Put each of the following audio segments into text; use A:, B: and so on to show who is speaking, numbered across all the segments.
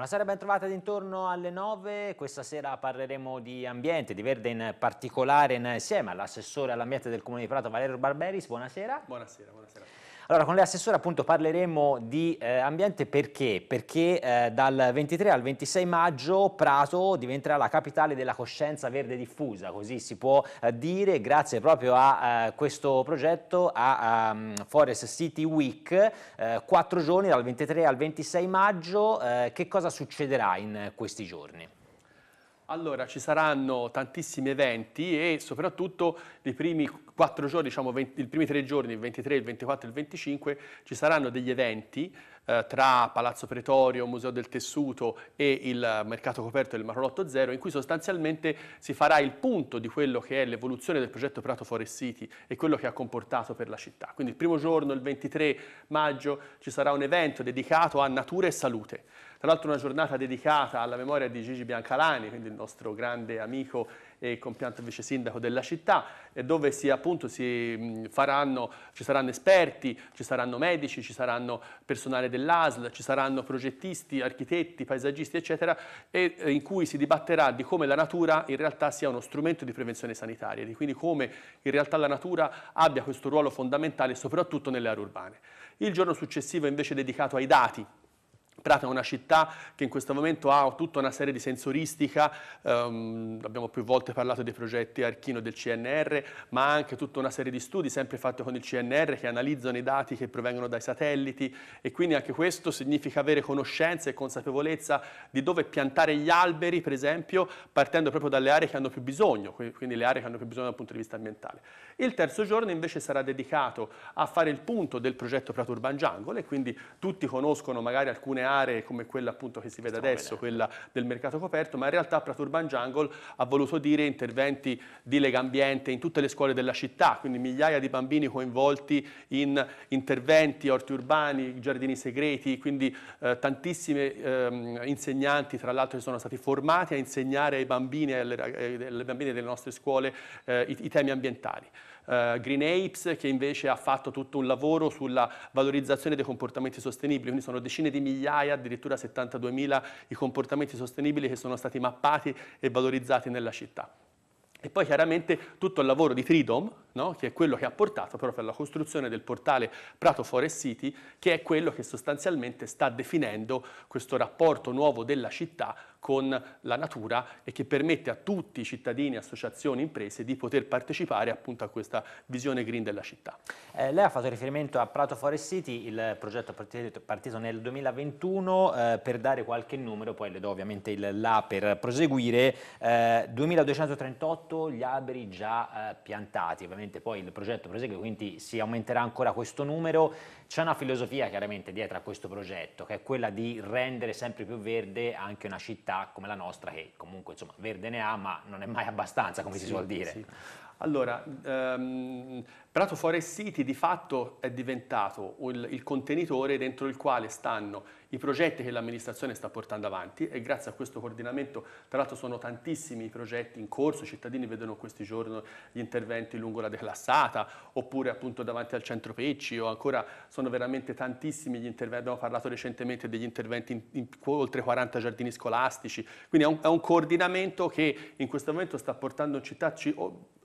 A: Buonasera, ben trovati intorno alle 9. Questa sera parleremo di ambiente, di verde in particolare insieme all'assessore all'ambiente del Comune di Prato, Valerio Barberis. Buonasera.
B: Buonasera, buonasera.
A: Allora, con l'assessore appunto parleremo di eh, ambiente perché? Perché eh, dal 23 al 26 maggio Prato diventerà la capitale della coscienza verde diffusa, così si può eh, dire, grazie proprio a eh, questo progetto, a um, Forest City Week, eh, quattro giorni dal 23 al 26 maggio, eh, che cosa succederà in questi giorni?
B: Allora, ci saranno tantissimi eventi e soprattutto i primi quattro giorni, diciamo 20, i primi tre giorni, il 23, il 24 e il 25, ci saranno degli eventi eh, tra Palazzo Pretorio, Museo del Tessuto e il mercato coperto del Marolotto Zero, in cui sostanzialmente si farà il punto di quello che è l'evoluzione del progetto Prato Forest City e quello che ha comportato per la città. Quindi il primo giorno, il 23 maggio, ci sarà un evento dedicato a natura e salute. Tra l'altro una giornata dedicata alla memoria di Gigi Biancalani, quindi il nostro grande amico e compianto vice sindaco della città, dove si, appunto, si faranno, ci saranno esperti, ci saranno medici, ci saranno personale dell'ASL, ci saranno progettisti, architetti, paesaggisti, eccetera, e in cui si dibatterà di come la natura in realtà sia uno strumento di prevenzione sanitaria, di quindi come in realtà la natura abbia questo ruolo fondamentale soprattutto nelle aree urbane. Il giorno successivo è invece dedicato ai dati, Prato è una città che in questo momento ha tutta una serie di sensoristica, um, abbiamo più volte parlato dei progetti Archino del CNR, ma anche tutta una serie di studi sempre fatti con il CNR che analizzano i dati che provengono dai satelliti e quindi anche questo significa avere conoscenza e consapevolezza di dove piantare gli alberi, per esempio, partendo proprio dalle aree che hanno più bisogno, quindi le aree che hanno più bisogno dal punto di vista ambientale. Il terzo giorno invece sarà dedicato a fare il punto del progetto Prato Urban Jungle e quindi tutti conoscono magari alcune aree come quella appunto che si vede adesso, quella del mercato coperto, ma in realtà Prato Urban Jungle ha voluto dire interventi di Lega Ambiente in tutte le scuole della città, quindi migliaia di bambini coinvolti in interventi, orti urbani, giardini segreti, quindi eh, tantissimi eh, insegnanti tra l'altro che sono stati formati a insegnare ai bambini e alle, alle bambine delle nostre scuole eh, i, i temi ambientali uh, Green Apes che invece ha fatto tutto un lavoro sulla valorizzazione dei comportamenti sostenibili, quindi sono decine di migliaia, addirittura 72.000 i comportamenti sostenibili che sono stati mappati e valorizzati nella città. E poi chiaramente tutto il lavoro di Freedom, no? che è quello che ha portato proprio alla costruzione del portale Prato Forest City, che è quello che sostanzialmente sta definendo questo rapporto nuovo della città con la natura e che permette a tutti i cittadini, associazioni, imprese di poter partecipare appunto a questa visione green della città.
A: Eh, lei ha fatto riferimento a Prato Forest City, il progetto è partito nel 2021 eh, per dare qualche numero, poi le do ovviamente il là per proseguire, eh, 2238 gli alberi già eh, piantati, ovviamente poi il progetto prosegue quindi si aumenterà ancora questo numero, c'è una filosofia chiaramente dietro a questo progetto che è quella di rendere sempre più verde anche una città città come la nostra che comunque insomma verde ne ha ma non è mai abbastanza come sì, si suol dire. Sì.
B: Allora, ehm, Prato Forest City di fatto è diventato il, il, contenitore dentro il quale stanno i progetti che l'amministrazione sta portando avanti e grazie a questo coordinamento, tra l'altro sono tantissimi i progetti in corso, i cittadini vedono questi giorni gli interventi lungo la declassata oppure appunto davanti al centro Pecci o ancora sono veramente tantissimi gli interventi, abbiamo parlato recentemente degli interventi in, in oltre 40 giardini scolastici, quindi è un, è un, coordinamento che in questo momento sta portando in città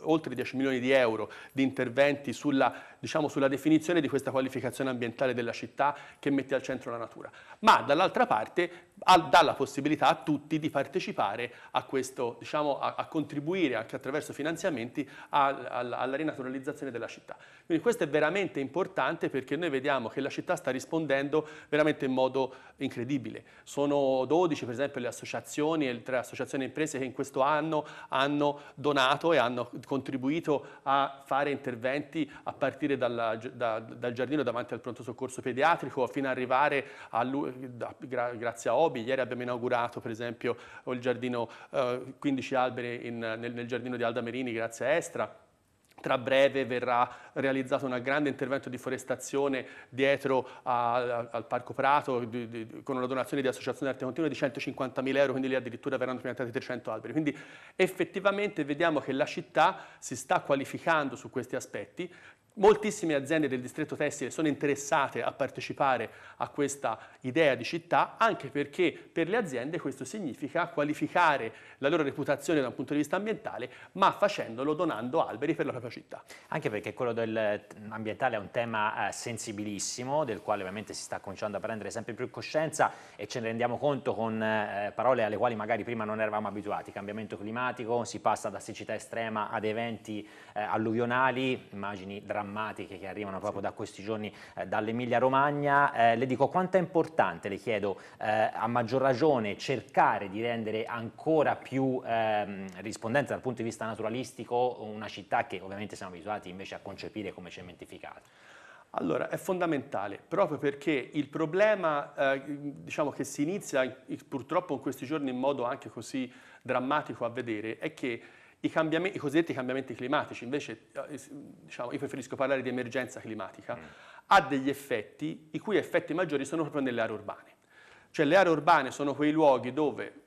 B: oltre 10 milioni di euro di interventi interventi sulla, diciamo, sulla definizione di questa qualificazione ambientale della città che mette al centro la natura. Ma dall'altra parte dà la possibilità a tutti di partecipare a questo, diciamo, a, a contribuire anche attraverso finanziamenti alla rinaturalizzazione della città. Quindi questo è veramente importante perché noi vediamo che la città sta rispondendo veramente in modo incredibile. Sono 12 per esempio le associazioni e tre associazioni e imprese che in questo anno hanno donato e hanno contribuito a fare interventi a partire dalla, da, dal giardino davanti al pronto soccorso pediatrico fino ad arrivare a gra, grazie a Obi, ieri abbiamo inaugurato per esempio il giardino, eh, 15 alberi in, nel, nel giardino di Alda Merini grazie a Estra, tra breve verrà realizzato un grande intervento di forestazione dietro a, a, al Parco Prato di, di, con una donazione di Associazione Arte Continua di 150.000 euro, quindi lì addirittura verranno piantati 300 alberi. Quindi effettivamente vediamo che la città si sta qualificando su questi aspetti, Moltissime aziende del distretto tessile sono interessate a partecipare a questa idea di città, anche perché per le aziende questo significa qualificare la loro reputazione da un punto di vista ambientale, ma facendolo donando alberi per la propria città.
A: Anche perché quello dell'ambientale è un tema eh, sensibilissimo, del quale ovviamente si sta cominciando a prendere sempre più coscienza e ce ne rendiamo conto con eh, parole alle quali magari prima non eravamo abituati. Cambiamento climatico, si passa da siccità estrema ad eventi eh, alluvionali, immagini drammatiche drammatiche che arrivano proprio da questi giorni eh, dall'Emilia Romagna. Eh, le dico quanto è importante, le chiedo eh, a maggior ragione cercare di rendere ancora più ehm, rispondente dal punto di vista naturalistico una città che ovviamente siamo abituati invece a concepire come cementificata.
B: Allora, è fondamentale, proprio perché il problema eh, diciamo che si inizia purtroppo in questi giorni in modo anche così drammatico a vedere è che i, i, cosiddetti cambiamenti climatici, invece eh, diciamo, io preferisco parlare di emergenza climatica, mm. ha degli effetti, i cui effetti maggiori sono proprio nelle aree urbane. Cioè le aree urbane sono quei luoghi dove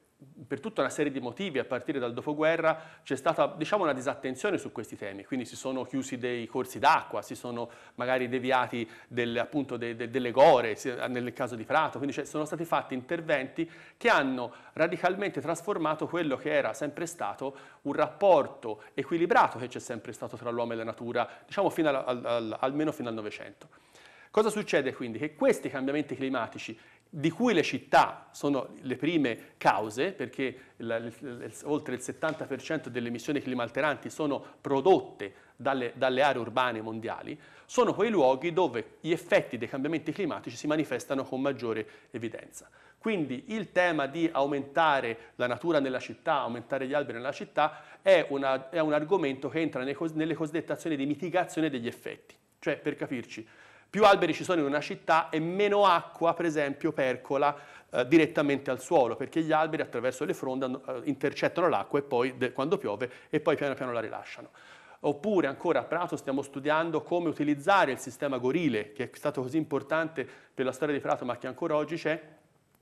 B: per tutta una serie di motivi, a partire dal dopoguerra, c'è stata diciamo, una disattenzione su questi temi, quindi si sono chiusi dei corsi d'acqua, si sono magari deviati delle, appunto, de, de, delle gore, nel caso di Prato, quindi sono stati fatti interventi che hanno radicalmente trasformato quello che era sempre stato un rapporto equilibrato che c'è sempre stato tra l'uomo e la natura, diciamo fino al, al, almeno fino al Novecento. Cosa succede quindi? Che questi cambiamenti climatici di cui le città sono le prime cause, perché oltre il 70% delle emissioni climalteranti sono prodotte dalle, dalle, aree urbane mondiali, sono quei luoghi dove gli effetti dei cambiamenti climatici si manifestano con maggiore evidenza. Quindi il tema di aumentare la natura nella città, aumentare gli alberi nella città, è, una, è un argomento che entra nelle cosiddette azioni di mitigazione degli effetti. Cioè, per capirci, più alberi ci sono in una città e meno acqua, per esempio, percola eh, direttamente al suolo, perché gli alberi attraverso le fronde eh, intercettano l'acqua e poi, de, quando piove e poi piano piano la rilasciano. Oppure ancora a Prato stiamo studiando come utilizzare il sistema gorile, che è stato così importante per la storia di Prato ma che ancora oggi c'è,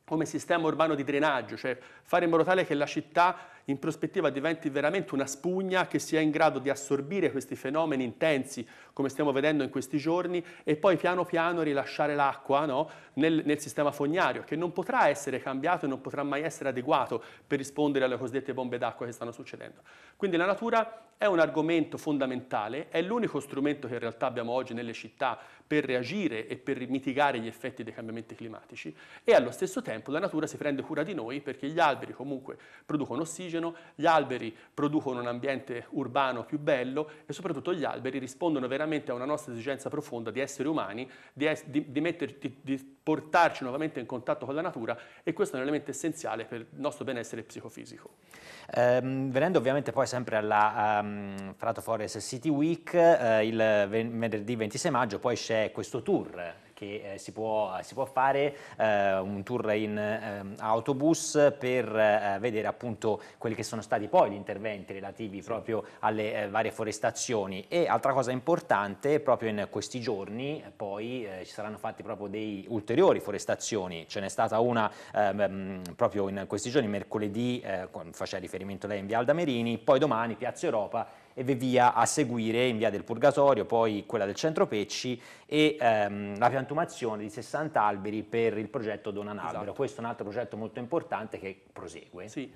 B: come sistema urbano di drenaggio, cioè fare in modo tale che la città in prospettiva diventi veramente una spugna che sia in grado di assorbire questi fenomeni intensi, come stiamo vedendo in questi giorni, e poi piano piano rilasciare l'acqua no? nel, nel, sistema fognario, che non potrà essere cambiato e non potrà mai essere adeguato per rispondere alle cosiddette bombe d'acqua che stanno succedendo. Quindi la natura è un argomento fondamentale, è l'unico strumento che in realtà abbiamo oggi nelle città per reagire e per mitigare gli effetti dei cambiamenti climatici e allo stesso tempo la natura si prende cura di noi perché gli alberi comunque producono ossigeno, gli alberi producono un ambiente urbano più bello e soprattutto gli alberi rispondono veramente a una nostra esigenza profonda di esseri umani, di, es di, di, metter, di portarci nuovamente in contatto con la natura e questo è un elemento essenziale per il nostro benessere psicofisico.
A: Um, venendo ovviamente poi sempre alla um, Prato Forest City Week, uh, il venerdì 26 maggio poi c'è questo tour che eh, si, può, si, può, fare eh, un tour in eh, autobus per eh, vedere appunto quelli che sono stati poi gli interventi relativi proprio alle eh, varie forestazioni. E altra cosa importante proprio in questi giorni poi eh, ci saranno fatti proprio dei ulteriori forestazioni. Ce n'è stata una ehm, proprio in questi giorni mercoledì faceva riferimento lei in via Aldamerini poi domani Piazza Europa e via a seguire in via del Purgatorio, poi quella del Centro Pecci e ehm, la piantumazione di 60 alberi per il progetto Dona un albero. Esatto. Questo è un altro progetto molto importante che prosegue.
B: Sì.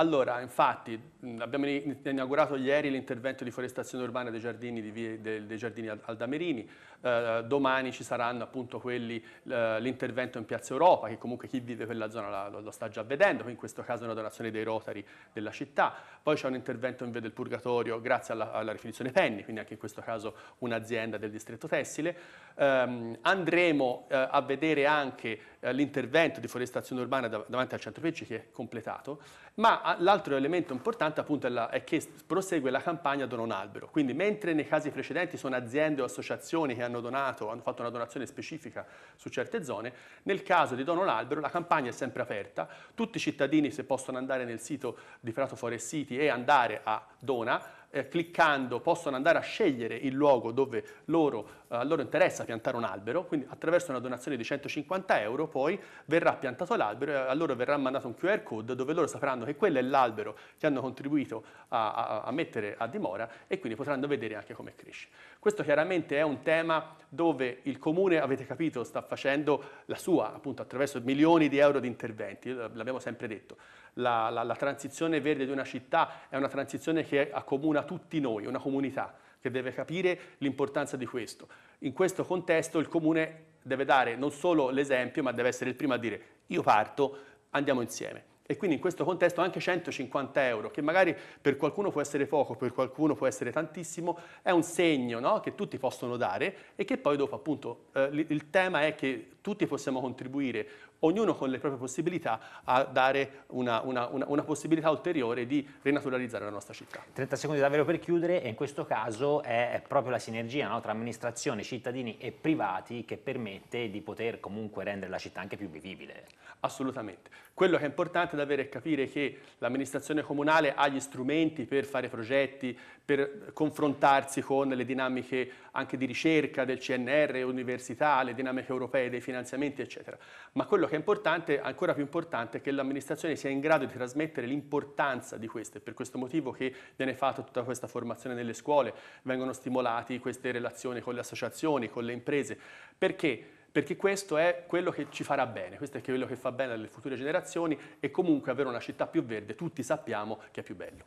B: Allora, infatti, abbiamo inaugurato ieri l'intervento di forestazione urbana dei giardini, di dei, dei giardini Aldamerini, eh, domani ci saranno appunto quelli, l'intervento in Piazza Europa, che comunque chi vive quella zona lo, lo, sta già vedendo, in questo caso è una donazione dei Rotari della città, poi c'è un intervento in via del Purgatorio grazie alla, alla rifinizione Penni, quindi anche in questo caso un'azienda del distretto tessile, eh, andremo eh, a vedere anche l'intervento di forestazione urbana davanti al centro Pecci che è completato, ma l'altro elemento importante appunto è, la, è, che prosegue la campagna Dona un albero, quindi mentre nei casi precedenti sono aziende o associazioni che hanno donato, hanno fatto una donazione specifica su certe zone, nel caso di Dona un albero la campagna è sempre aperta, tutti i cittadini se possono andare nel sito di Prato Forest City e andare a Dona, eh, cliccando possono andare a scegliere il luogo dove loro, a loro interessa piantare un albero, quindi attraverso una donazione di 150 euro poi verrà piantato l'albero e a loro verrà mandato un QR code dove loro sapranno che quello è l'albero che hanno contribuito a, a, a mettere a dimora e quindi potranno vedere anche come cresce. Questo chiaramente è un tema dove il Comune, avete capito, sta facendo la sua, appunto attraverso milioni di euro di interventi, l'abbiamo sempre detto la, la, la transizione verde di una città è una transizione che accomuna tutti noi, una comunità che deve capire l'importanza di questo. In questo contesto il comune deve dare non solo l'esempio, ma deve essere il primo a dire io parto, andiamo insieme. E quindi in questo contesto anche 150 euro, che magari per qualcuno può essere poco, per qualcuno può essere tantissimo, è un segno no? che tutti possono dare e che poi dopo appunto eh, il tema è che tutti possiamo contribuire ognuno con le proprie possibilità a dare una, una, una, una, possibilità ulteriore di rinaturalizzare la nostra città.
A: 30 secondi davvero per chiudere e in questo caso è proprio la sinergia no, tra amministrazione, cittadini e privati che permette di poter comunque rendere la città anche più vivibile.
B: Assolutamente. Quello che è importante da avere è capire che l'amministrazione comunale ha gli strumenti per fare progetti, per confrontarsi con le dinamiche anche di ricerca del CNR, università, le dinamiche europee dei finanziamenti, eccetera. Ma quello che è importante, ancora più importante, è che l'amministrazione sia in grado di trasmettere l'importanza di questo. È per questo motivo che viene fatta tutta questa formazione nelle scuole, vengono stimolati queste relazioni con le associazioni, con le imprese. Perché? Perché questo è quello che ci farà bene, questo è quello che fa bene alle future generazioni e comunque avere una città più verde, tutti sappiamo che è più bello.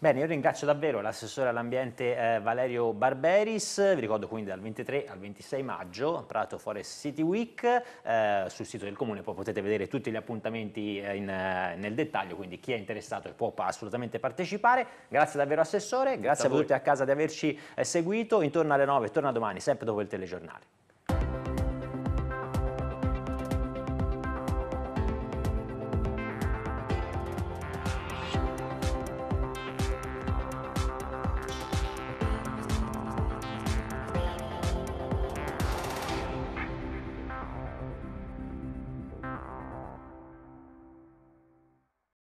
A: Bene, io ringrazio davvero l'assessore all'ambiente eh, Valerio Barberis, vi ricordo quindi dal 23 al 26 maggio, Prato Forest City Week, eh, sul sito del comune poi potete vedere tutti gli appuntamenti eh, in, eh, nel dettaglio, quindi chi è interessato può assolutamente partecipare. Grazie davvero Assessore, grazie, grazie a, a tutti a casa di averci eh, seguito, intorno alle 9, torna domani, sempre dopo il telegiornale.